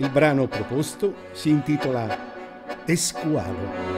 Il brano proposto si intitola Esqualo.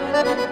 Müzik